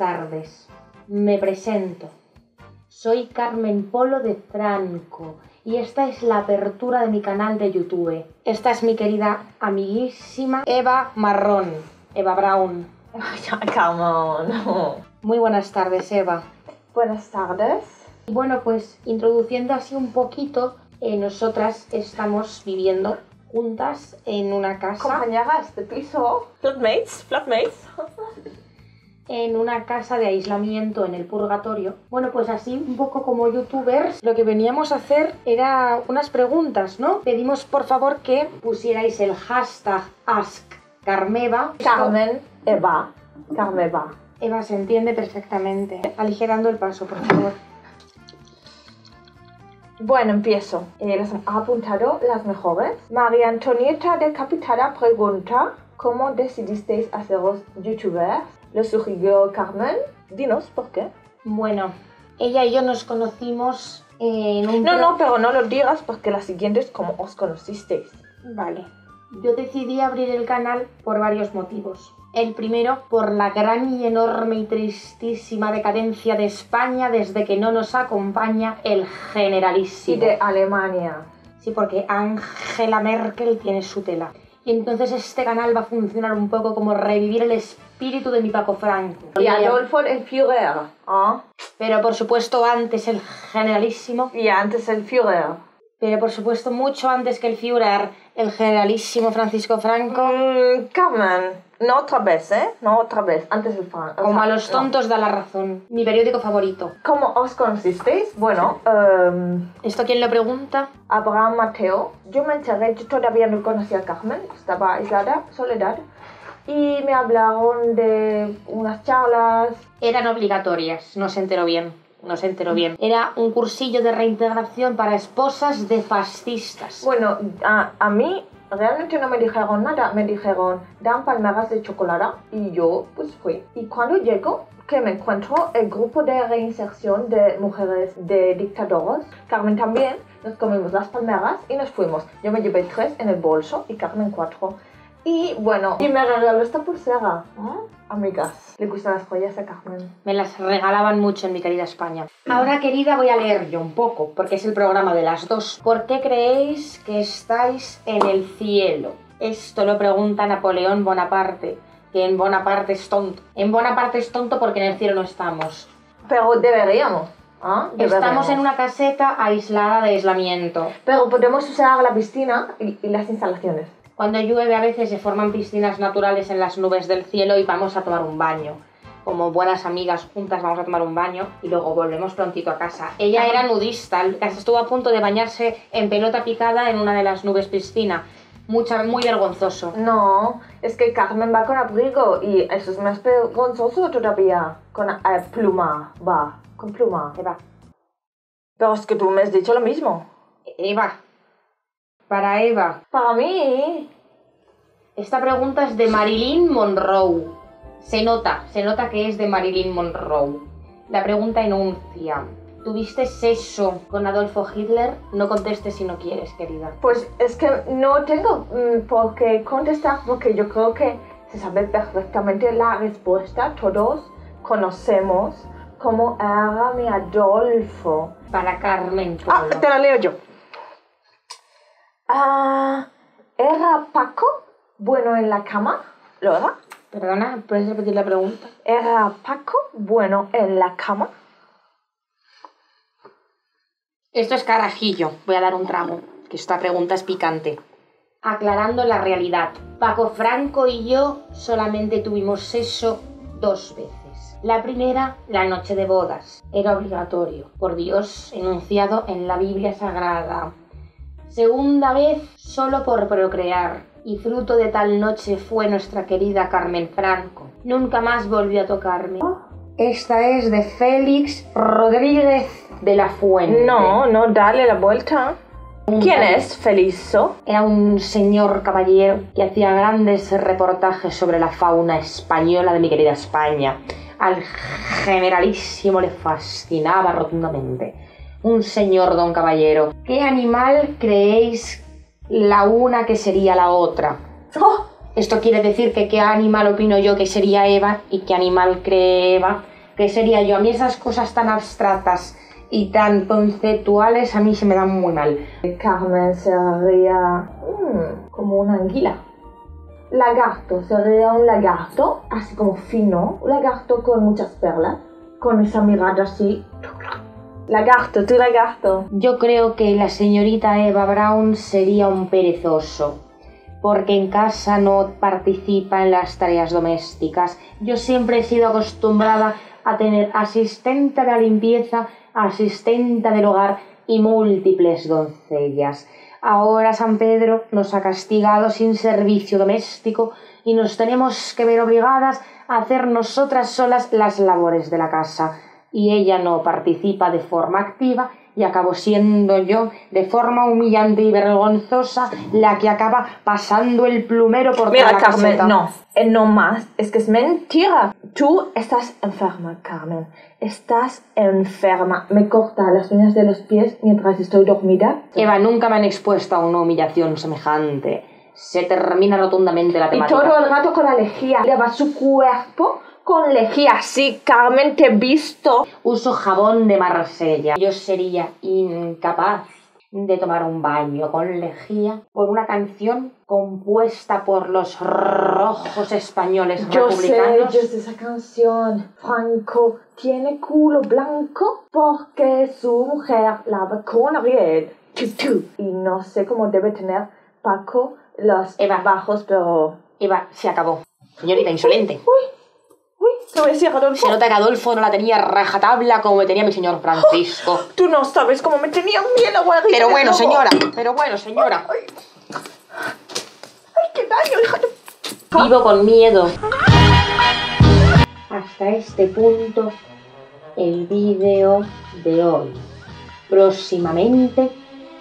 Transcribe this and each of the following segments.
tardes. Me presento. Soy Carmen Polo de Franco y esta es la apertura de mi canal de YouTube. Esta es mi querida amiguísima Eva Marrón, Eva Brown. Come on. Muy buenas tardes, Eva. Buenas tardes. Y bueno, pues introduciendo así un poquito, eh, nosotras estamos viviendo juntas en una casa, Compañeras de piso. Flatmates, flatmates. en una casa de aislamiento en el purgatorio. Bueno, pues así un poco como youtubers, lo que veníamos a hacer era unas preguntas, ¿no? Pedimos por favor que pusierais el hashtag AskCarmeva. Carmen Eva. Carmeva. Eva se entiende perfectamente. Aligerando el paso, por favor. Bueno, empiezo. Eh, las apuntado las mejores. María Antonieta de Capitada pregunta ¿Cómo decidisteis haceros youtubers? Lo sugirió Carmen. Dinos por qué. Bueno, ella y yo nos conocimos en un... No, no, pero no lo digas porque la siguiente es cómo os conocisteis. Vale. Yo decidí abrir el canal por varios motivos. El primero, por la gran y enorme y tristísima decadencia de España desde que no nos acompaña el Y generalísimo. de Alemania. Sí, porque Angela Merkel tiene su tela. Entonces este canal va a funcionar un poco como revivir el espíritu de mi Paco Franco. Y Adolfo el Führer. ¿ah? Pero por supuesto antes el generalísimo. Y antes el Führer. Pero por supuesto mucho antes que el Führer, el generalísimo Francisco Franco. Mm, Carmen, no otra vez, ¿eh? No otra vez, antes el Fran. o Como a los no. tontos da la razón. Mi periódico favorito. ¿Cómo os conocisteis? Bueno, em, ¿Esto quién lo pregunta? Abraham Mateo. Yo me enteré, yo todavía no conocía a Carmen, estaba aislada, soledad. Y me hablaron de unas charlas. Eran obligatorias, no se enteró bien. No se enteró bien. Era un cursillo de reintegración para esposas de fascistas. Bueno, a, a mí realmente no me dijeron nada, me dijeron, dan palmeras de chocolate y yo pues fui. Y cuando llego, que me encuentro el grupo de reinserción de mujeres de dictadores, Carmen también, nos comimos las palmeras y nos fuimos. Yo me llevé tres en el bolso y Carmen cuatro. Y bueno, y me regaló esta pulsera. ¿Ah? Amigas, le gustan las joyas a Carmen. Me las regalaban mucho en mi querida España. Ahora, querida, voy a leer yo un poco, porque es el programa de las dos. ¿Por qué creéis que estáis en el cielo? Esto lo pregunta Napoleón Bonaparte, que en Bonaparte es tonto. En Bonaparte es tonto porque en el cielo no estamos. Pero deberíamos. ¿ah? Estamos en una caseta aislada de aislamiento. Pero podemos usar la piscina y, y las instalaciones. Cuando llueve a veces se forman piscinas naturales en las nubes del cielo y vamos a tomar un baño. Como buenas amigas juntas vamos a tomar un baño y luego volvemos prontito a casa. Ella era nudista, casi estuvo a punto de bañarse en pelota picada en una de las nubes piscina. Mucha, muy vergonzoso. No, es que Carmen va con abrigo y eso es más vergonzoso todavía. Con eh, pluma, va, con pluma. Eva, Pero es que tú me has dicho lo mismo. Eva, para Eva, Para mí, esta pregunta es de Marilyn Monroe. Se nota, se nota que es de Marilyn Monroe. La pregunta enuncia. ¿Tuviste sexo con Adolfo Hitler? No contestes si no quieres, querida. pues es que no tengo mm, por qué contestar porque yo creo que se sabe perfectamente la respuesta. Todos conocemos cómo era mi Adolfo. Para Carmen Ah, te la leo yo. Ah, ¿Era Paco bueno en la cama? ¿Lo era? Perdona, ¿puedes repetir la pregunta? ¿Era Paco bueno en la cama? Esto es carajillo. Voy a dar un trago, que esta pregunta es picante. Aclarando la realidad. Paco Franco y yo solamente tuvimos sexo dos veces. La primera, la noche de bodas. Era obligatorio, por Dios, enunciado en la Biblia Sagrada. Segunda vez, solo por procrear. Y fruto de tal noche fue nuestra querida Carmen Franco. Nunca más volvió a tocarme. Esta es de Félix Rodríguez de la Fuente. No, no, dale la vuelta. ¿Quién es Felizo? Era un señor caballero que hacía grandes reportajes sobre la fauna española de mi querida España. Al generalísimo le fascinaba rotundamente. Un señor don caballero. ¿Qué animal creéis la una que sería la otra? ¡Oh! Esto quiere decir que qué animal opino yo que sería Eva y qué animal cree Eva ¿Qué sería yo? A mí esas cosas tan abstractas y tan conceptuales a mí se me dan muy mal. Carmen sería mm, como una anguila. Lagarto sería un lagarto, así como fino, un lagarto con muchas perlas, con esa mirada así. Lagarto, tu lagarto. Yo creo que la señorita Eva Brown sería un perezoso, porque en casa no participa en las tareas domésticas. Yo siempre he sido acostumbrada a tener asistente de la limpieza, asistente del hogar y múltiples doncellas. Ahora San Pedro nos ha castigado sin servicio doméstico y nos tenemos que ver obligadas a hacer nosotras solas las labores de la casa. Y ella no participa de forma activa y acabo siendo yo, de forma humillante y vergonzosa, la que acaba pasando el plumero por Mira, toda la Carmen, caseta. no, eh, no más, es que es mentira. Tú estás enferma, Carmen. Estás enferma. Me corta las uñas de los pies mientras estoy dormida. Eva, nunca me han expuesto a una humillación semejante. Se termina rotundamente la Y temática. todo el rato con la lejía. Lleva su cuerpo con lejía. Sí, Carmen, te he visto. Uso jabón de Marsella. Yo sería incapaz de tomar un baño con lejía por una canción compuesta por los rojos españoles Yo sé, republicanos. yo sé esa canción. Franco tiene culo blanco porque su mujer lava con Ariel. Tu, tu. Y no sé cómo debe tener Paco los Eva. bajos, pero... Eva, se acabó. Señorita insolente. Uy, decir, Adolfo. Se nota que Adolfo no la tenía rajatabla como me tenía mi señor Francisco. Tú no sabes cómo me tenía miedo, güey. Pero bueno, señora, pero bueno, señora. Ay, qué daño, hija de... Vivo con miedo. Hasta este punto, el vídeo de hoy. Próximamente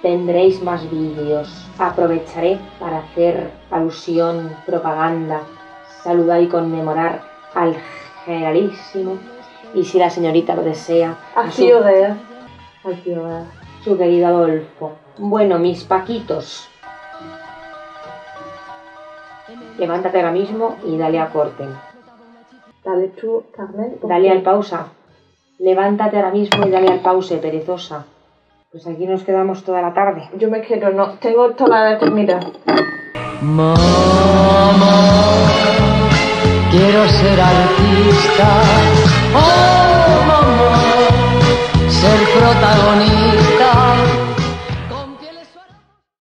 tendréis más vídeos. Aprovecharé para hacer alusión, propaganda, saludar y conmemorar al generalísimo y si la señorita lo desea, a su. A su querido Adolfo. Bueno, mis paquitos, levántate ahora mismo y dale a corten. Dale tú, Carmen. porque- Dale al pausa. Levántate ahora mismo y dale al pause, perezosa. Pues aquí nos quedamos toda la tarde. Yo me quedo, no. Tengo toda la. Mamá, quiero ser artista, oh, oh, oh ser protagonista.